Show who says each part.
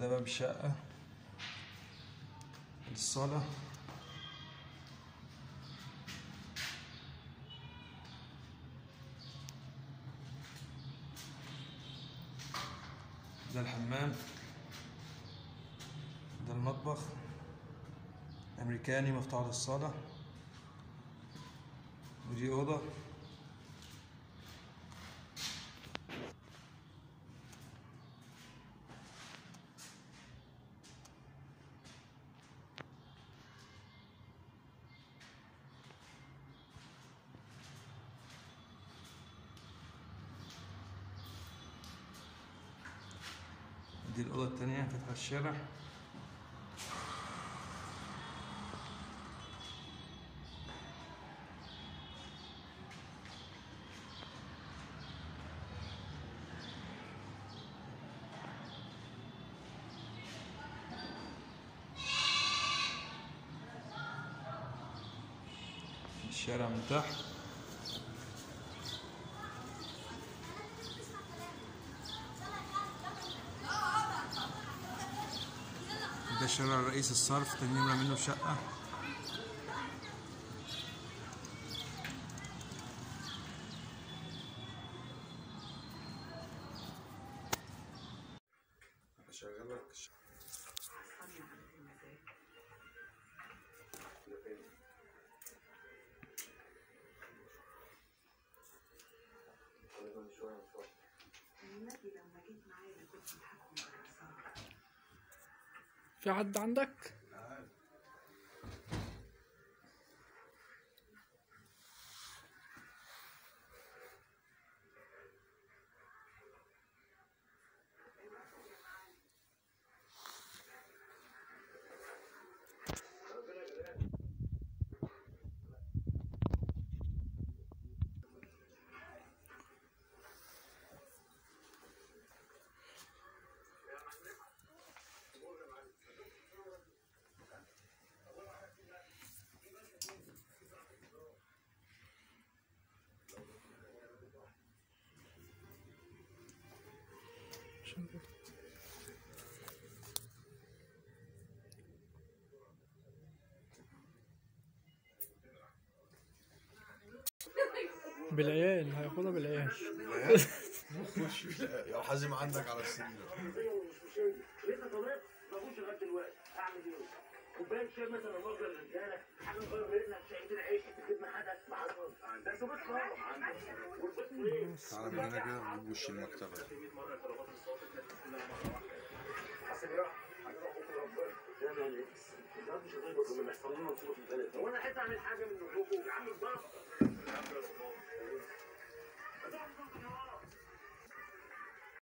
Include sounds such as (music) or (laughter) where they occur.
Speaker 1: ده باب الشقة. الصالة. ده الحمام. ده المطبخ. أمريكاني مفتوح للصالة ودي أوضة. دي الأوضة التانية على الشارع. الشارع من تحت. ده شارع رئيس الصرف تاني نمرة منه شقة. هشغلك
Speaker 2: في حد عندك؟ بالعيال هياخدها بالعيال
Speaker 3: خش (laughs) يا حازم عندك على السرير
Speaker 4: لسه ما لغايه دلوقتي اعمل إيه؟ كوبايه شاي مثلا مصدر الرجاله حاجة نغير ريقنا شايفين عيش تجيبنا ما حصل ده والبيت إيه؟
Speaker 3: تعالى من هنا كده نجيب وش المكتبة
Speaker 4: 100 مره طلبات الصوت الناس كلها مره واحدة حسن يا ده ما نكس ده مش هتقدر من اللي يحصل لنا نصيبه في البلد هو أنا عايز اعمل حاجة من نجومكم يا عم الضغط